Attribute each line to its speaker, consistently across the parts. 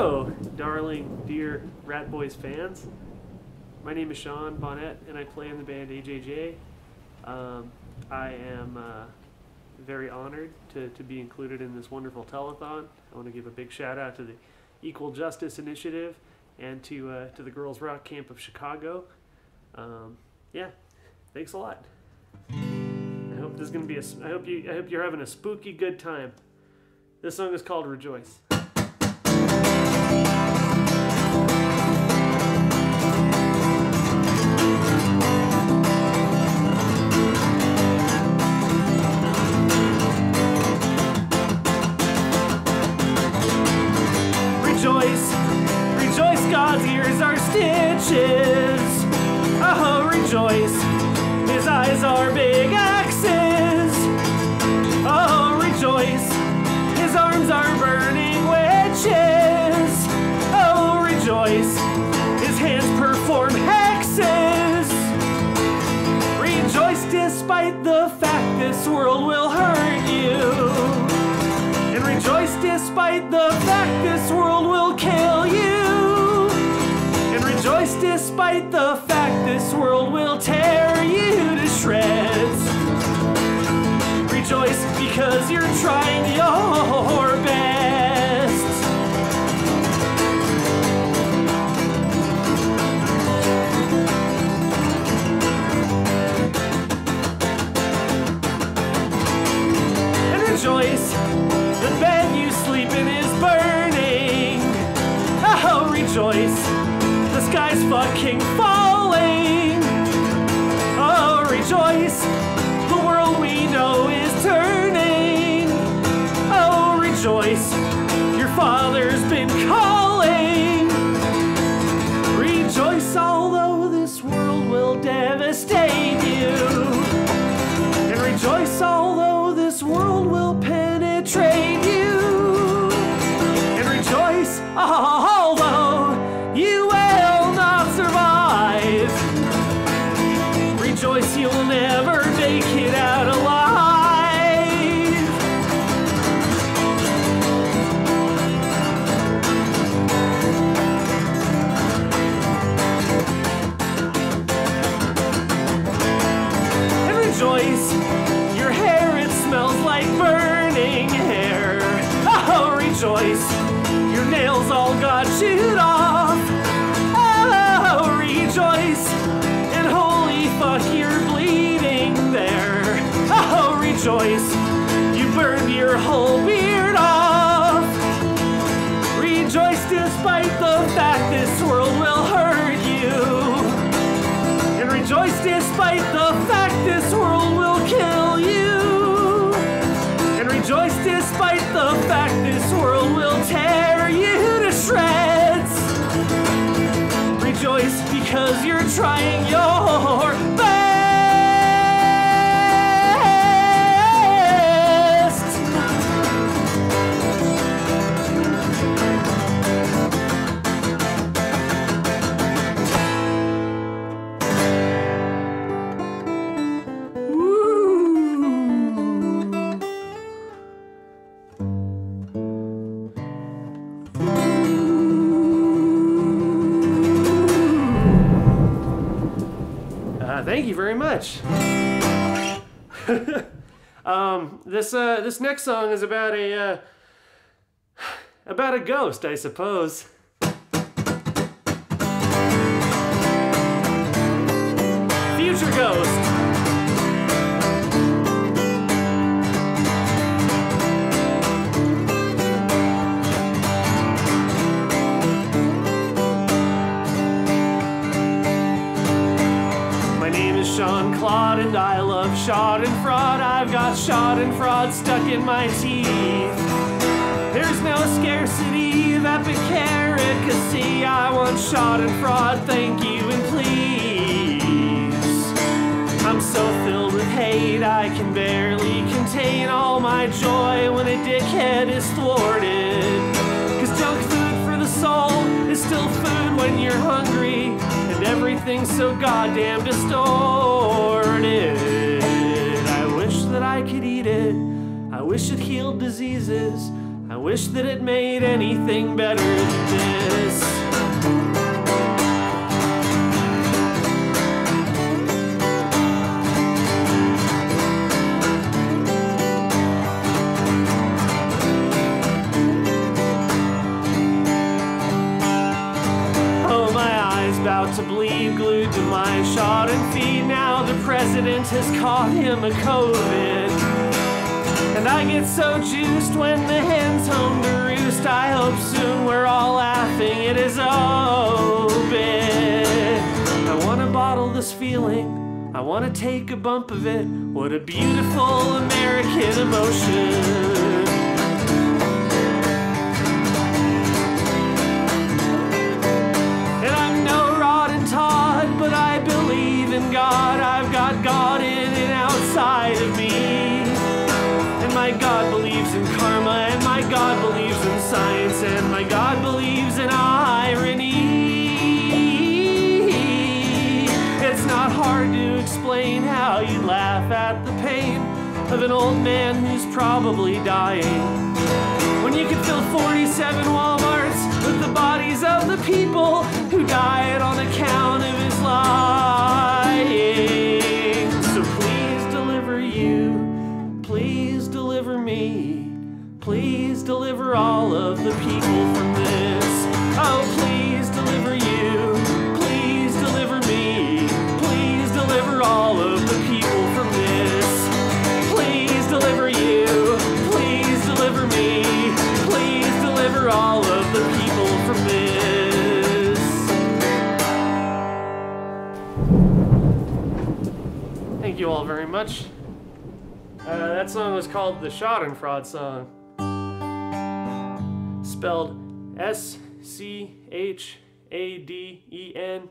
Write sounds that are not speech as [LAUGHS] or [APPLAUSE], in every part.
Speaker 1: Hello, darling, dear Ratboys fans. My name is Sean Bonnette, and I play in the band AJJ. Um, I am uh, very honored to, to be included in this wonderful telethon. I want to give a big shout out to the Equal Justice Initiative and to uh, to the Girls Rock Camp of Chicago. Um, yeah, thanks a lot. I hope this is gonna be a. I hope you. I hope you're having a spooky good time. This song is called. Rejoice, Ears are stitches. Oh, rejoice, his eyes are big axes. Oh, rejoice, his arms are burning witches. Oh, rejoice, his hands perform hexes. Rejoice despite the fact this world will hurt you. And rejoice despite the fact this world despite the fact this world will tear you to shreds. Rejoice because you're trying your fucking falling. Rejoice. You burned your whole beard off. Rejoice despite the fact this world will hurt you. And rejoice despite the fact this world will kill you. And rejoice despite the fact this world will tear you to shreds. Rejoice because you're trying your much. [LAUGHS] um, this uh, this next song is about a uh, [SIGHS] about a ghost, I suppose. Is Sean Claude and I love schadenfreude. I've got schadenfreude stuck in my teeth. There's no scarcity of epic caricacy. I want shot and fraud, thank you and please. I'm so filled with hate, I can barely contain all my joy when a dickhead is thwarted. Cause junk food for the soul is still food when you're hungry, everything's so goddamn distorted. I wish that I could eat it, I wish it healed diseases. I wish that it made anything better than this. Caught him a COVID. And I get so juiced when the hens home to roost. I hope soon we're all laughing. It is over. I want to bottle this feeling. I want to take a bump of it. What a beautiful American emotion. And I'm no Rod and Todd, but I believe in God. Of an old man who's probably dying. When you can fill 47 Walmarts with the bodies of the people who died on account of his lying. So please deliver you, please deliver me, please deliver all of the people from this. Thank you all very much. Uh, that song was called the Schadenfreude song. Spelled S C H A D E N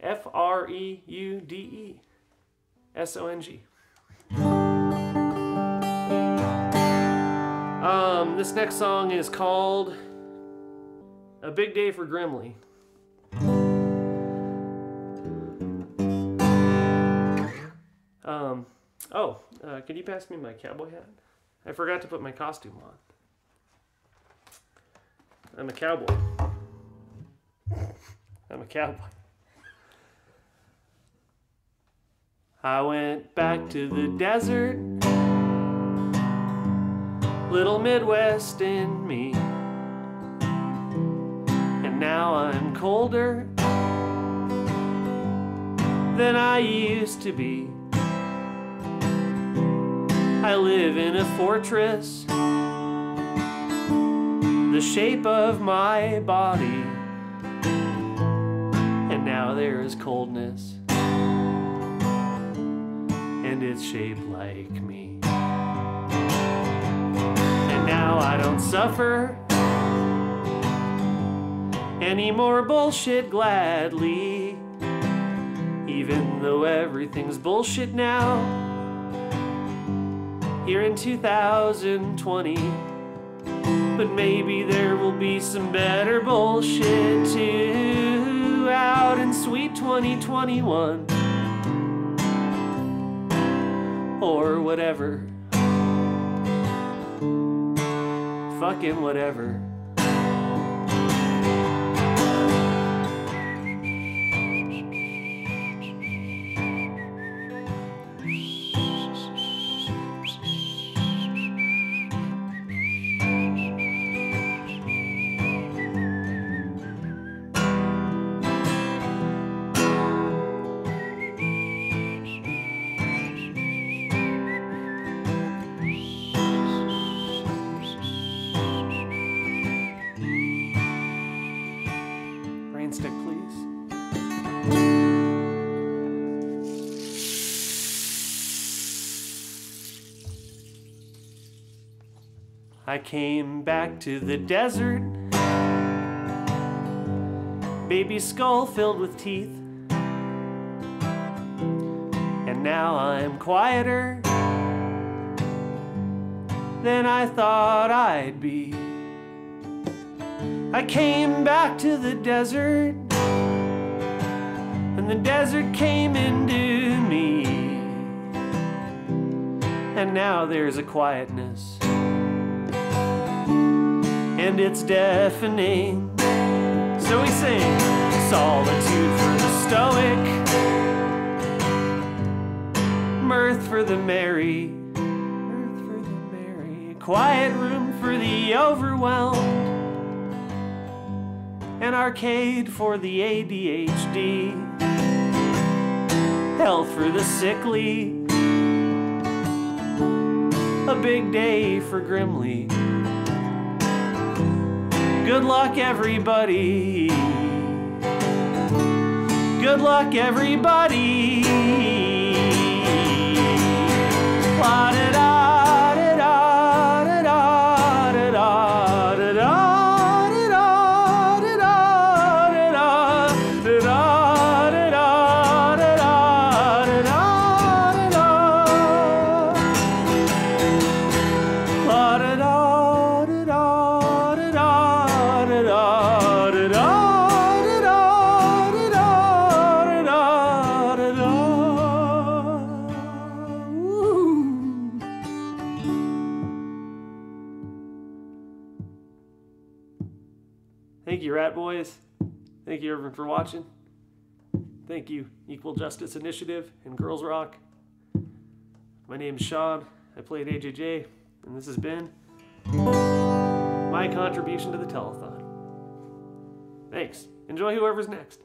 Speaker 1: F R E U D E S O N G. Um, this next song is called A Big Day for Grimley. Um, oh, uh, can you pass me my cowboy hat? I forgot to put my costume on. I'm a cowboy. I'm a cowboy. I went back to the desert, little Midwest in me. And now I'm colder than I used to be. I live in a fortress, the shape of my body. And now there is coldness, and it's shaped like me. And now I don't suffer any more bullshit gladly, even though everything's bullshit now here in 2020. But maybe there will be some better bullshit too out in sweet 2021. Or whatever. Fucking whatever. I came back to the desert, baby skull filled with teeth. And now I'm quieter than I thought I'd be. I came back to the desert, and the desert came into me. And now there's a quietness and it's deafening. So we sing solitude for the stoic, mirth for the merry, mirth for the merry, quiet room for the overwhelmed, an arcade for the ADHD, health for the sickly, a big day for Grimley. Good luck, everybody. Good luck, everybody. La da da Thank you, Ratboys. Thank you, everyone, for watching. Thank you, Equal Justice Initiative and Girls Rock. My name is Sean. I played AJJ, and this has been my contribution to the telethon. Thanks. Enjoy whoever's next.